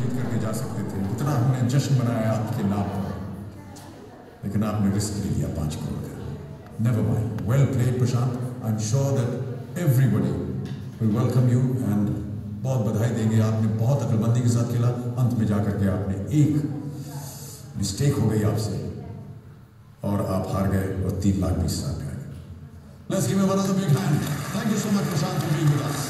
जीत करके जा सकते थे। उतना हमने जश्न मनाया आपके नाम पर लेकिन आपने रिस्क ले लिया पाँच करोड़ का। Never mind well played Prashant. I am sure that everybody will welcome you and बहुत बधाई देंगे। आपने बहुत अकलमंदी के साथ खेला। अंत में जाकर के आपने एक मिस्टेक हो गई आपसे। और आप हार गए और तीन लाख बीस हज़ार में आ गए। Let's give him another big hand. Thank you so much, Prashant, for being with us.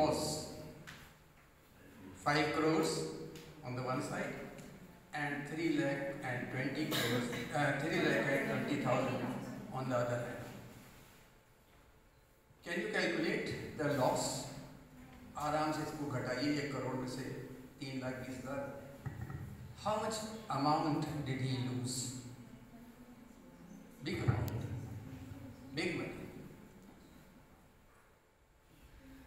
was 5 crores on the one side and 3 lakh and 20 crores, uh, 3 lakh and 20,000 on the other hand. Can you calculate the loss? आराम से इसको घटाइए एक करोड़ में से तीन लाख बीस हज़ार how much amount did he lose big amount big money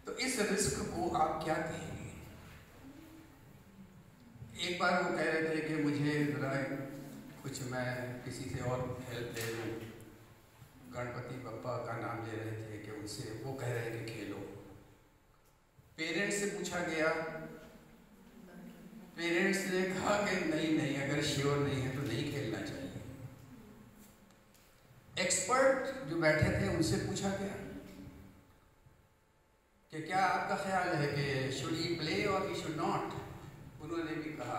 तो इस रिस्क को आप क्या कहेंगे? एक बार वो कह रहे थे कि मुझे ज़रा कुछ मैं किसी से और हेल्प ले लूँ। गणपति बप्पा का नाम ले रहे थे कि उनसे वो कह रहे कि खेलो। पेरेंट्स से पूछा गया। पेरेंट्स ने कहा कि नहीं नहीं, अगर श्योर नहीं है तो नहीं खेलना चाहिए। एक्सपर्ट जो बैठे थे उनसे पूछा गया। कि क्या आपका ख्याल है कि शुड ही प्ले और ही शुड नॉट उन्होंने भी कहा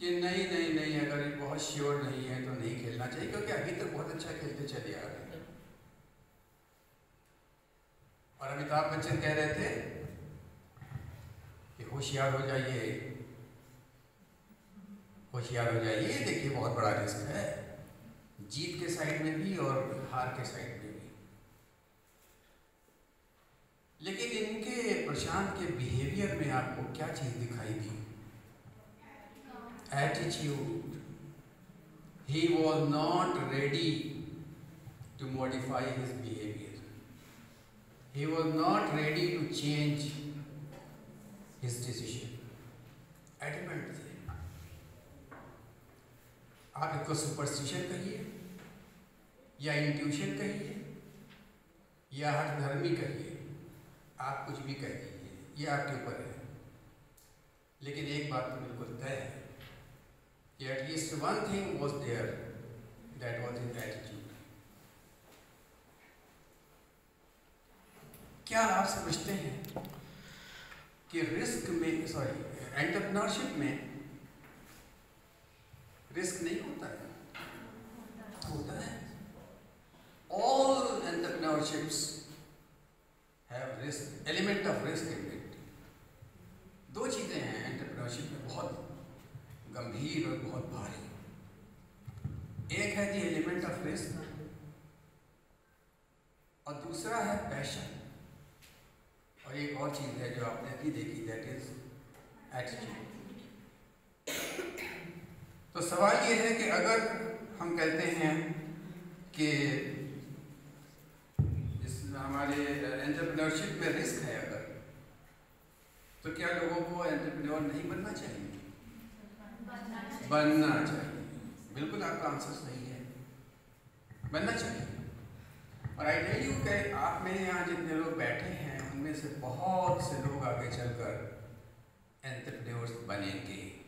कि नहीं नहीं नहीं, अगर ये बहुत श्योर नहीं है तो नहीं खेलना चाहिए, क्योंकि अभी तक बहुत अच्छा खेलते चले आ रहे हैं। और अमिताभ बच्चन कह रहे थे कि होशियार हो जाइए। होशियार हो जाइए, देखिए बहुत बड़ा रिस्क है। जीत के साइड में भी और हार के साइड में भी लेकिन इनके प्रशांत के बिहेवियर में आपको क्या चीज़ दिखाई दी? Attitude he was not ready to modify his behaviour he was not ready to change his decision. Adamant थे. आप इसको सुपरस्टिशन कहिए, या इंट्यूशन कहिए, या हर धर्मी कहिए। आप कुछ भी कह दीजिए, ये आपके ऊपर है। लेकिन एक बात तो बिल्कुल तय है कि at least one thing was there that was in attitude क्या आप समझते हैं कि रिस्क में सॉरी एंटरप्रेन्योरशिप में रिस्क नहीं होता है? होता है। All entrepreneurships have risk element of risk it दो चीज़ें हैं एंटरप्रेन्योरशिप में बहुत गंभीर और बहुत भारी। एक है दी एलिमेंट ऑफ़ रिस्क और दूसरा है पैशन और एक और चीज़ है जो आपने अभी देखी दैट इज़ एटीट्यूड तो सवाल ये है कि अगर हम कहते हैं कि हमारे एंटरप्रेन्योरशिप में रिस्क है अगर तो क्या लोगों को एंटरप्रेन्योर नहीं बनना चाहिए? बनना चाहिए। बिल्कुल आपका आंसर सही है। बनना चाहिए। और आई टेल यू कि आप मेरे यहाँ जितने लोग बैठे हैं, उनमें से बहुत से लोग आगे चलकर एंटरप्रेन्योर्स बनेंगे।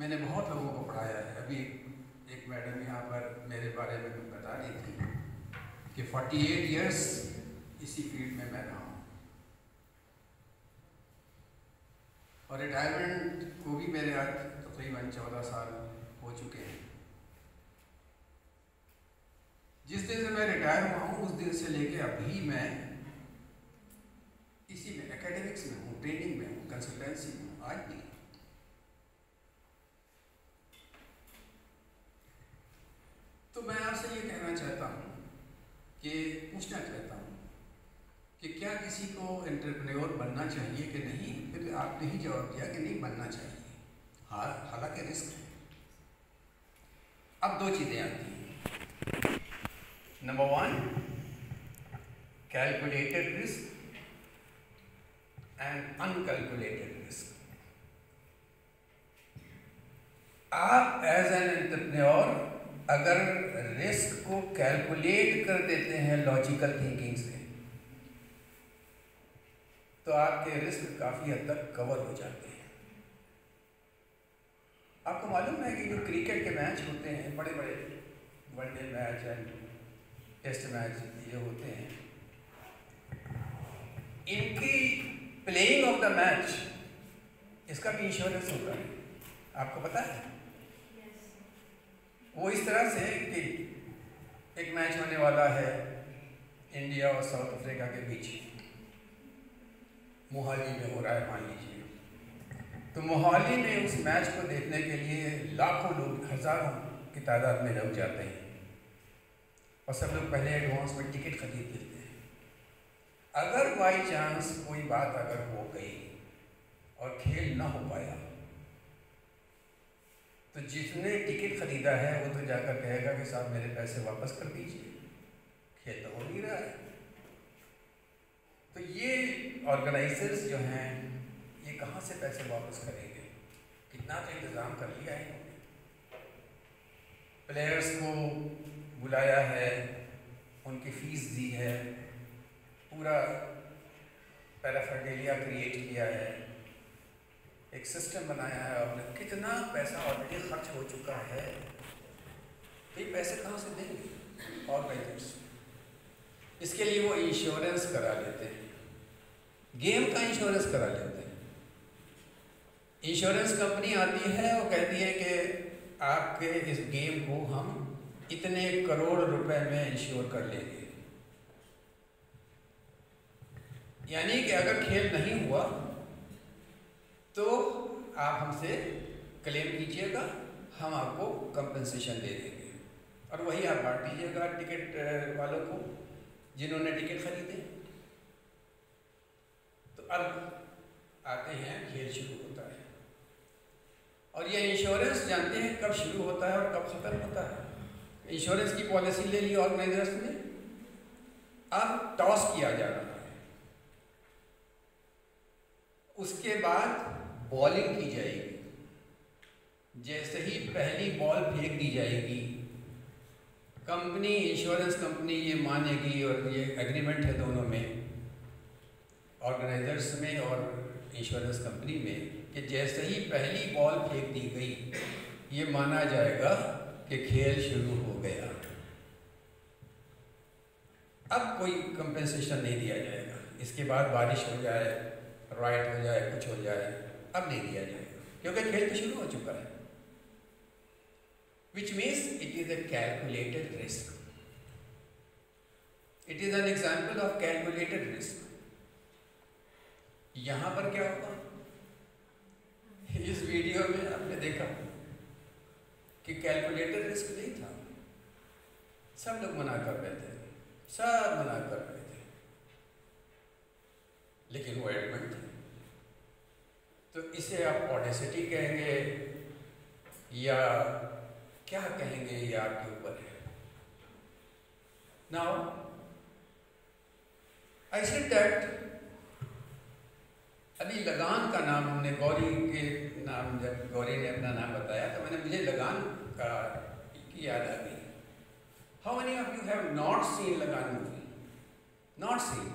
मैंने बहुत लोगों को पढ़ाया है। अभी एक मैडम यहाँ पर मेरे बारे में बता रही थी। कि 48 इयर्स इसी फ़ील्ड में मैं रहा हूँ। और रिटायरमेंट को भी मेरे आज तकरीबन चौदह साल हो चुके हैं। जिस दिन से मैं रिटायर हुआ हूँ, उस दिन से लेके अभी मैं इसी में एकेडमिक्स में हूँ ट्रेनिंग में हूँ कंसल्टेंसी में हूँ, आज भी। तो मैं आपसे ये कहना चाहता हूँ कि पूछना चाहता हूँ कि क्या किसी को एंटरप्रेन्योर बनना चाहिए कि नहीं? फिर आपने ही जवाब दिया कि नहीं बनना चाहिए। हाँ हालाँकि रिस्क है। अब दो चीज़ें आती हैं। Number one calculated risk and uncalculated risk आप एज एन एंटरप्रेन्योर अगर रिस्क को कैलकुलेट कर देते हैं लॉजिकल थिंकिंग से तो आपके रिस्क काफ़ी हद तक कवर हो जाते हैं। आपको मालूम है कि जो क्रिकेट के मैच होते हैं बड़े बड़े one day match and test match ये होते हैं, इनकी प्लेइंग ऑफ़ द मैच इसका भी इंश्योरेंस होता है। आपको पता है? वो इस तरह से कि एक मैच होने वाला है इंडिया और साउथ अफ्रीका के बीच। मोहाली में हो रहा है, मान लीजिए। तो मोहाली में उस मैच को देखने के लिए लाखों लोग, हज़ारों की तादाद में लग जाते हैं। और सब लोग पहले एडवांस में टिकट खरीद लेते हैं। अगर बाई चांस कोई बात अगर हो गई और खेल ना हो पाया तो जिसने टिकट खरीदा है, वो तो जाकर कहेगा कि साहब, मेरे पैसे वापस कर दीजिए। खेल तो हो नहीं रहा है। तो ये ऑर्गेनाइजर्स जो हैं, ये कहाँ से पैसे वापस करेंगे? कितना तो इंतज़ाम कर लिया है प्लेयर्स को बुलाया है, उनकी फ़ीस दी है, पूरा पैराफर्डेलिया क्रिएट किया है। एक सिस्टम बनाया है आपने। कितना पैसा ऑलरेडी खर्च हो चुका है? ये पैसे कहाँ से देंगे? ऑर्गेनाइजर्स इसके लिए वो इंश्योरेंस करा लेते हैं। गेम का इंश्योरेंस करा लेते हैं। इंश्योरेंस कंपनी आती है और कहती है कि आपके इस गेम को हम इतने करोड़ रुपए में इंश्योर कर लेंगे। यानी कि अगर खेल नहीं हुआ तो आप हमसे क्लेम कीजिएगा, हम आपको कंपनसेशन दे देंगे। और वही आप बांट दीजिएगा टिकट वालों को, जिन्होंने टिकट खरीदे। तो अब आते हैं, खेल शुरू होता है। और ये इंश्योरेंस जानते हैं कब शुरू होता है और कब ख़त्म होता है। इंश्योरेंस की पॉलिसी ले ली ऑर्गेनाइजर्स ने। अब टॉस किया जा रहा है। उसके बाद बॉलिंग की जाएगी। जैसे ही पहली बॉल फेंक दी जाएगी, कंपनी इंश्योरेंस कंपनी ये मानेगी और ये एग्रीमेंट है दोनों में ऑर्गेनाइजर्स में और इंश्योरेंस कंपनी में, कि जैसे ही पहली बॉल फेंक दी गई, ये माना जाएगा कि खेल शुरू हो गया। अब कोई कंपेंसेशन नहीं दिया जाएगा। इसके बाद बारिश हो जाए राइट हो जाए, कुछ हो जाए अब नहीं दिया जाएगा, क्योंकि खेल तो शुरू हो चुका है। Which means it is a calculated risk it is an example of calculated risk यहाँ पर क्या होगा? इस वीडियो में आपने देखा कि कैलकुलेटेड रिस्क नहीं था। सब लोग मना कर रहे थे सब मना कर रहे थे लेकिन वो एडमिट थे। तो इसे आप ऑडेसिटी कहेंगे या क्या कहेंगे ये आपके ऊपर है? नाउ आई सेड दैट अभी लगान का नाम हमने गौरी के नाम जब गौरी ने अपना नाम बताया तो मैंने मुझे लगान का की याद आ गई। How many of you have not seen Lagaan movie not seen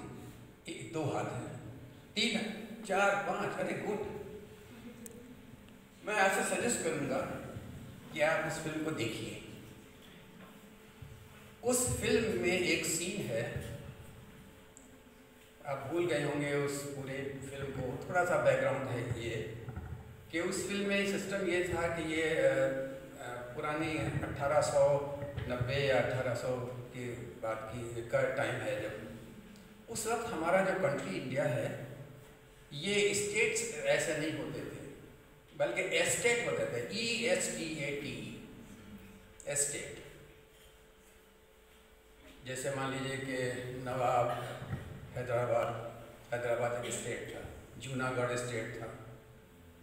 एक, दो हाथ हैं। तीन, चार, पाँच, अरे, गुड। मैं ऐसे सजेस्ट करूँगा कि आप उस फ़िल्म को देखिए। उस फ़िल्म में एक सीन है। आप भूल गए होंगे उस पूरे फ़िल्म को। थोड़ा सा बैकग्राउंड है ये, कि उस फ़िल्म में सिस्टम ये था कि ये पुरानी 1890 या 1800 की बात की, का टाइम है जब। उस वक्त हमारा जो कंट्री इंडिया है, ये स्टेट्स ऐसे नहीं होते थे। बल्कि एस्टेट होते थे E S T A T estate जैसे मान लीजिए कि नवाब हैदराबाद हैदराबाद एक स्टेट था, जूनागढ़ स्टेट था।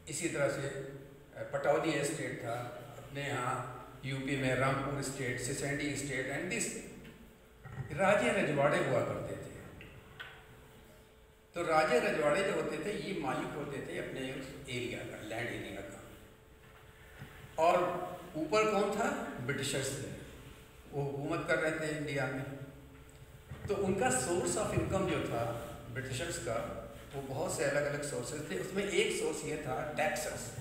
इसी तरह से पटौदी स्टेट था, अपने यहाँ यूपी में Rampur state Sisendi state and this राजे रजवाड़े हुआ करते थे। तो राजे रजवाड़े जो होते थे, ये मालिक होते थे अपने एरिया का, लैंड एरिया का। और ऊपर कौन था? ब्रिटिशर्स थे। वो हुकूमत कर रहे थे इंडिया में। तो उनका सोर्स ऑफ़ इनकम जो था, ब्रिटिशर्स का, वो बहुत से अलग अलग सोर्सेज थे। उसमें एक सोर्स ये था टैक्सेस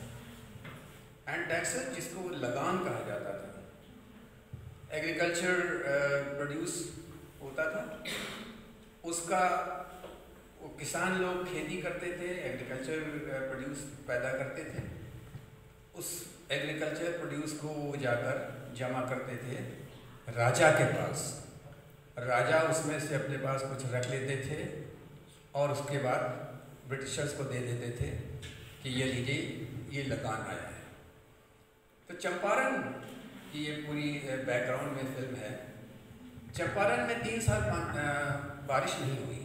एंड टैक्सेस जिसको लगान कहा जाता था। एग्रीकल्चर प्रोड्यूस होता था। उसका किसान लोग खेती करते थे एग्रीकल्चर प्रोड्यूस पैदा करते थे। उस एग्रीकल्चर प्रोड्यूस को वो जाकर जमा करते थे राजा के पास। राजा उसमें से अपने पास कुछ रख लेते थे और उसके बाद ब्रिटिशर्स को दे देते थे कि ये लीजिए, ये लगान आया है। तो चंपारण की ये पूरी बैकग्राउंड में फ़िल्म है। चंपारण में तीन साल बारिश नहीं हुई।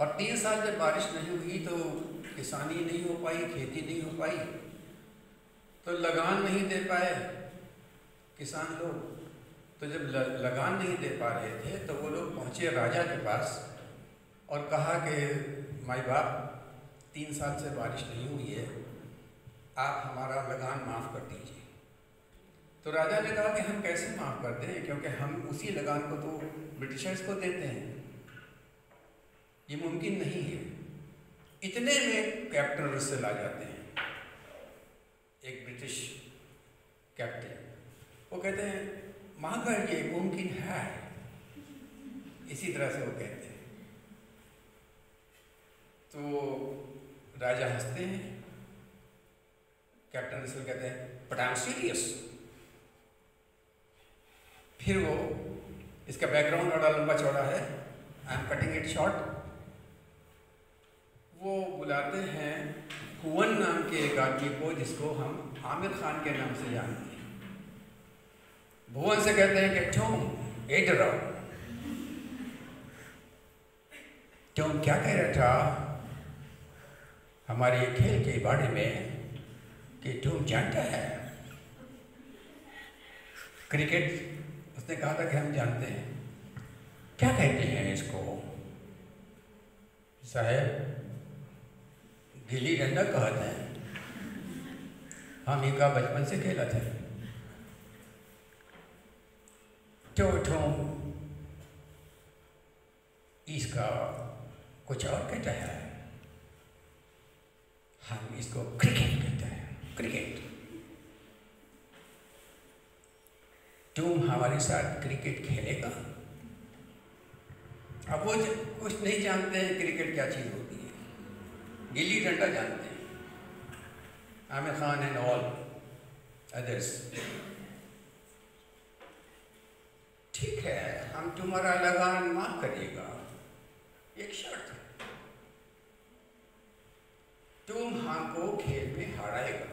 और तीन साल जब बारिश नहीं हुई तो किसानी नहीं हो पाई, खेती नहीं हो पाई तो लगान नहीं दे पाए किसान लोग। तो जब लगान नहीं दे पा रहे थे तो वो लोग पहुँचे राजा के पास और कहा कि, माई बाप, तीन साल से बारिश नहीं हुई है, आप हमारा लगान माफ़ कर दीजिए। तो राजा ने कहा कि हम कैसे माफ़ करते हैं क्योंकि हम उसी लगान को तो ब्रिटिशर्स को देते हैं। ये मुमकिन नहीं है। इतने में कैप्टन रसल आ जाते हैं। एक ब्रिटिश कैप्टन। वो कहते हैं महागढ़ ये मुमकिन है। इसी तरह से वो कहते हैं। तो राजा हँसते हैं। कैप्टन रसल कहते हैं बट आई एम सीरियस। फिर वो इसका बैकग्राउंड बड़ा लंबा चौड़ा है। I am cutting it short वो बुलाते हैं हुवन नाम के एक आदमी को, जिसको हम आमिर खान के नाम से जानते हैं। भुवन से कहते हैं कि तुम इधर आओ। तुम क्या कह रहा था हमारे खेल के बारे में कि तुम जानता है। क्रिकेट? उसने कहा था कि हम जानते हैं। क्या कहते हैं इसको? साहेब गिल्ली डंडा कहते हैं। हम इनका बचपन से खेला था तो इसका कुछ और कहता है। हम इसको क्रिकेट कहते हैं। क्रिकेट। तुम हमारे साथ क्रिकेट खेलेगा? अब वो कुछ नहीं जानते हैं क्रिकेट क्या चीज़ होती है। गिल्ली डंडा जानते हैं। Aamir Khan and all others ठीक है, हम तुम्हारा लगान माफ़ करिएगा। एक शर्त तुम हमको खेल में हाराएगा।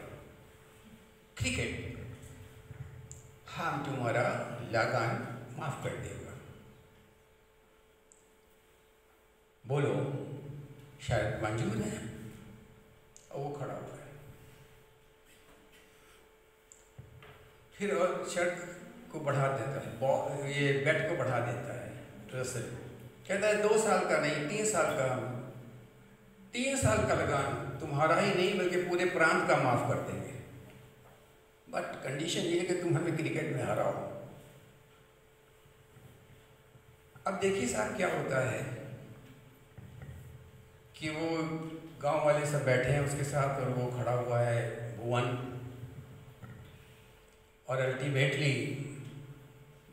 क्रिकेट हम तुम्हारा लगान माफ़ कर देगा। बोलो, शायद मंजूर है। और वो खड़ा हुआ है फिर और शर्ट को बढ़ा देता है ये बेट को बढ़ा देता है रसल कहता है, दो साल का नहीं, तीन साल का हम तीन साल का लगान तुम्हारा ही नहीं, बल्कि पूरे प्रांत का माफ़ कर देंगे। बट कंडीशन ये है कि तुम हमें क्रिकेट में हराओ। अब देखिए साहब क्या होता है कि वो गाँव वाले सब बैठे हैं उसके साथ और वो खड़ा हुआ है भुवन। और अल्टीमेटली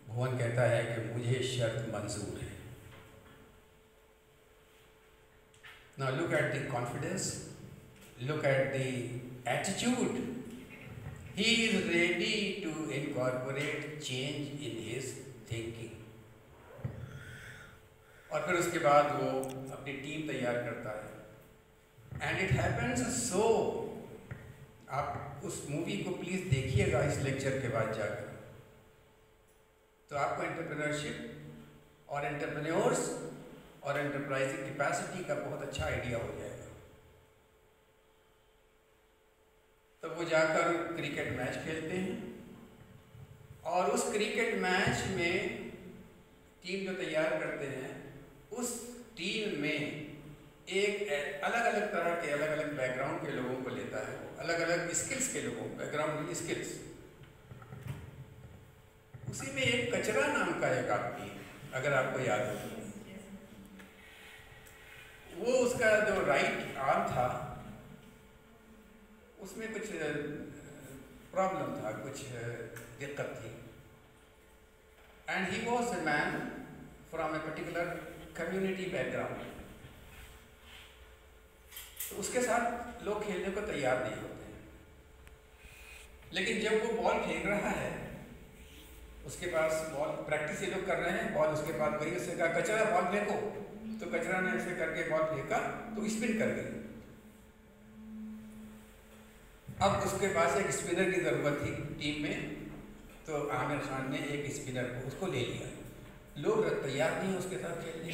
भुवन कहता है कि मुझे शर्त मंजूर है। ना look at the confidence look at the attitude he is ready to incorporate change in his thinking और फिर उसके बाद वो अपनी टीम तैयार करता है। एंड इट हैपन्स सो आप उस मूवी को प्लीज़ देखिएगा इस लेक्चर के बाद जाकर। तो आपको एंटरप्रेन्योरशिप और एंटरप्रेन्योर्स और एंटरप्राइजिंग कैपेसिटी का बहुत अच्छा आइडिया हो जाएगा। तो वो जाकर क्रिकेट मैच खेलते हैं। और उस क्रिकेट मैच में टीम जो तैयार करते हैं, उस टीम में एक अलग अलग तरह के अलग अलग बैकग्राउंड के लोगों को लेता है अलग अलग स्किल्स के लोगों बैकग्राउंड स्किल्स उसी में एक कचरा नाम का एक आदमी अगर आपको याद हो वो उसका जो राइट आर्म था, उसमें कुछ प्रॉब्लम था, कुछ दिक्कत थी। And he was a man from a particular community background तो उसके साथ लोग खेलने को तैयार नहीं होते हैं। लेकिन जब वो बॉल फेंक रहा है, उसके पास बॉल प्रैक्टिस ये लोग कर रहे हैं बॉल उसके पास गई उससे कहा, कचरा बॉल फेंको। तो कचरा ने ऐसे करके बॉल फेंका तो स्पिन कर गई अब उसके पास एक स्पिनर की ज़रूरत थी टीम में तो आमिर खान ने एक स्पिनर को उसको ले लिया। लोग तैयार नहीं उसके साथ खेलने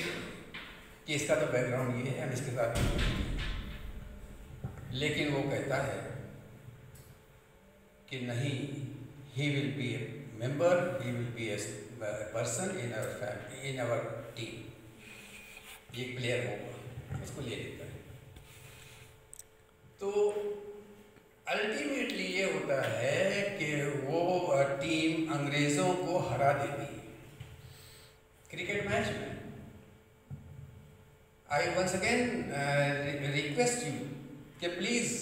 कि इसका तो बैकग्राउंड ये है, हम इसके साथ लेकिन वो कहता है कि नहीं he will be a member he will be a person in our family in our team ये प्लेयर होगा, उसको ले लेता है। तो अल्टीमेटली ये होता है कि वो टीम अंग्रेज़ों को हरा देती है। क्रिकेट मैच में। I once again request you कि प्लीज़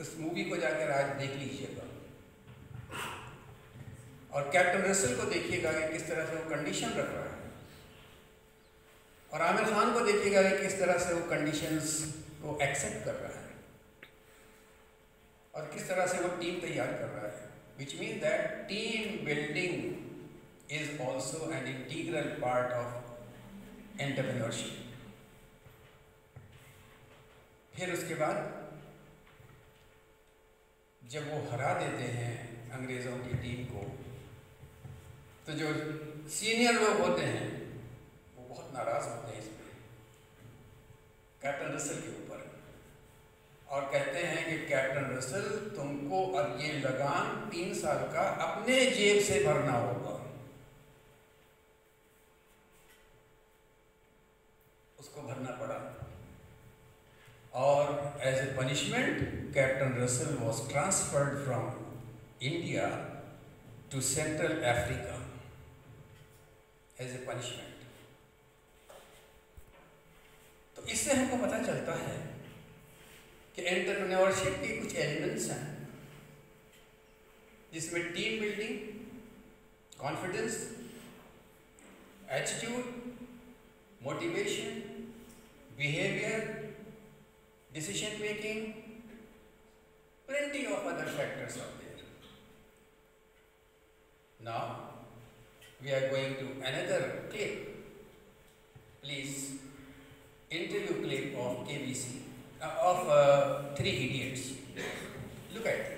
उस मूवी को जाकर आज देख लीजिएगा। और कैप्टन रसल को देखिएगा कि किस तरह से वो कंडीशन रख रहा है। और आमिर खान को देखिएगा कि किस तरह से वो कंडीशंस को एक्सेप्ट कर रहा है। और किस तरह से वो टीम तैयार कर रहा है। Which mean that team building is also an integral part of entrepreneurship फिर उसके बाद जब वो हरा देते हैं अंग्रेज़ों की टीम को तो जो सीनियर लोग होते हैं, वो बहुत नाराज़ होते हैं इसमें। कैप्टन रसल के ऊपर। और कहते हैं कि, कैप्टन रसल तुमको अब ये लगान तीन साल का अपने जेब से भरना होगा। उसको भरना और as a punishment captain Russell was transferred from India to central Africa as a punishment तो इससे हमको पता चलता है कि एंटरप्रेन्योरशिप के कुछ एलिमेंट्स हैं, जिसमें team building confidence attitude motivation behaviour decision making, plenty of other factors are there. Now, we are going to another clip. Please, interview clip of KBC, uh, of uh, Three Idiots. Look at it.